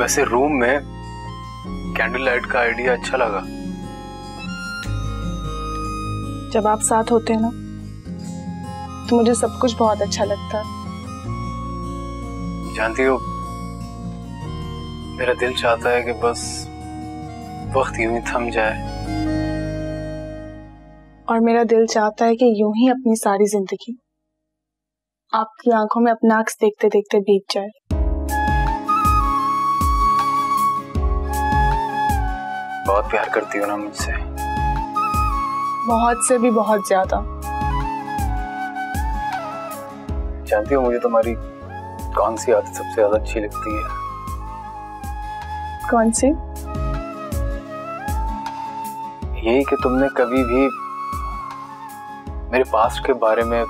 वैसे रूम में candle light का आइडिया अच्छा लगा। जब आप साथ होते हैं ना तो मुझे सब कुछ बहुत अच्छा लगता है। जानती हो मेरा दिल चाहता है कि बस वक्त यूँ ही थम जाए। और मेरा दिल चाहता है कि यूँ ही अपनी सारी ज़िंदगी आपकी आँखों में अपना अक्स देखते देखते बीत जाए। प्यार करती हो ना मुझसे? बहुत से भी बहुत ज़्यादा। जानती हो मुझे तुम्हारी कौन सी आदत सबसे ज़्यादा अच्छी लगती है? कौन सी? यही कि तुमने कभी भी मेरे पास्ट के बारे में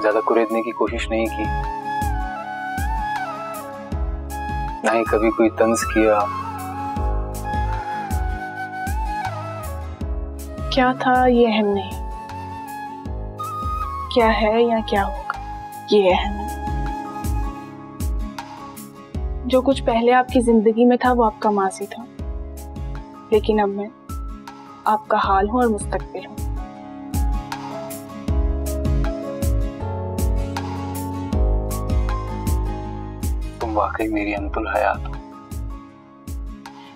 ज़्यादा कुरेदने की कोशिश नहीं की। ना ही कभी कोई तंज किया। क्या था ये अहम नहीं। क्या है या क्या होगा ये अहम है जो कुछ पहले आपकी ज़िंदगी में था वो आपका माजी था। लेकिन अब मैं आपका हाल हूँ और मुस्तकबिल हूँ। तुम वाकई मेरी अंतुल हयात हो।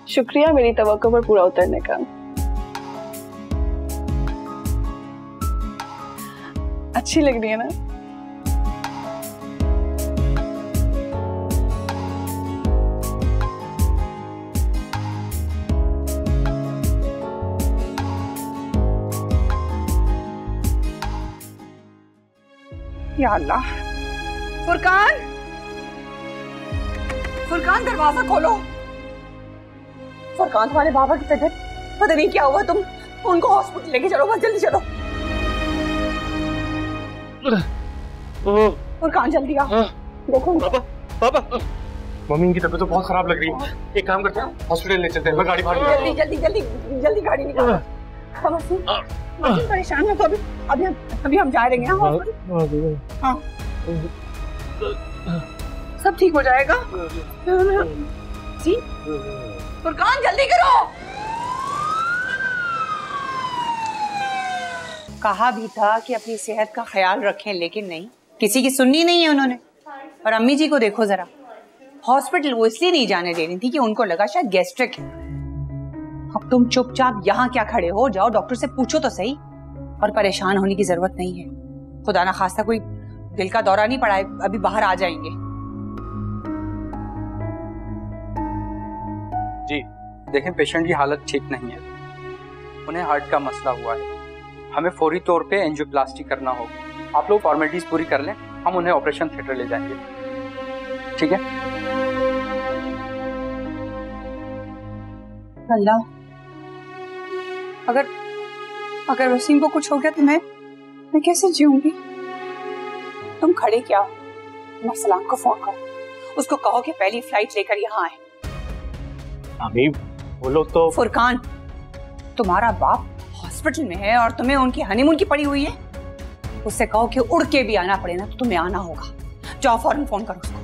शुक्रिया मेरी तवक्को पर पूरा उतरने का। अच्छी लग रही है ना? फुरकान! फुरकान, दरवाज़ा खोलो। फुरकान, तुम्हारे बाबा की तबीयत पता नहीं क्या हुआ, तुम उनको हॉस्पिटल लेके चलो, बस जल्दी चलो। फुरकान जल्दी आओ देखो। पापा पापा। मम्मी इनकी तबीयत तो बहुत खराब लग रही है। एक काम करते हैं हॉस्पिटल ले चलते हैं। मैं गाड़ी जल्दी जल्दी जल्दी जल्दी गाड़ी निकालो। हाँ, मसीह, मसीह, परेशान मत हो अभी अभी अभी हम जा रहे हैं हाँ सब ठीक हो जाएगा? जी? फुरकान जल्दी करो! कहा भी था कि अपनी सेहत का ख्याल रखें, लेकिन नहीं। किसी की सुननी नहीं है उन्होंने। और अम्मी जी को देखो जरा। हॉस्पिटल वो इसलिए नहीं जाने दे रही थी कि उनको लगा शायद गैस्ट्रिक है। अब तुम चुपचाप यहाँ क्या खड़े हो? जाओ, डॉक्टर से पूछो तो सही। और परेशान होने की ज़रूरत नहीं है। खुदा ना खास्ता कोई दिल का दौरा नहीं पड़ा है, अभी बाहर आ जाएँगे। जी, देखें, पेशेंट की हालत ठीक नहीं है। उन्हें हार्ट का मसला हुआ है। हमें फौरी तौर पे एंजियोप्लास्टी करना होगा। आप लोग फॉर्मेलिटीज पूरी कर लें हम उन्हें ऑपरेशन थिएटर ले जाएँगे। ठीक है? अल्लाह। अगर अगर वसीम को कुछ हो गया तो मैं मैं कैसे जीऊँगी? तुम खड़े क्या मसलाम को फ़ोन करो। उसको कहो कि पहली फ़्लाइट लेकर यहाँ आए। अभी वो लोग तो फुरकान तुम्हारा बाप हॉस्पिटल में है और तुम्हें उनकी हनीमून की पड़ी हुई है? उससे कहो कि उड़ के भी आना पड़े ना तो तुम्हें आना होगा। जाओ फ़ौरन फ़ोन करो उसको।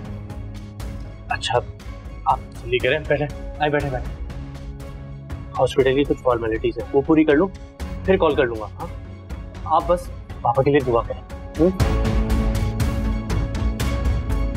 अच्छा आप जल्दी करें पहले। आए बैठे बैठे। हॉस्पिटल की कुछ फॉर्मेलिटीज है। वो पूरी कर लूँ, फिर कॉल कर लूँगा हाँ? आप बस पापा के लिए दुआ करें। हम्म?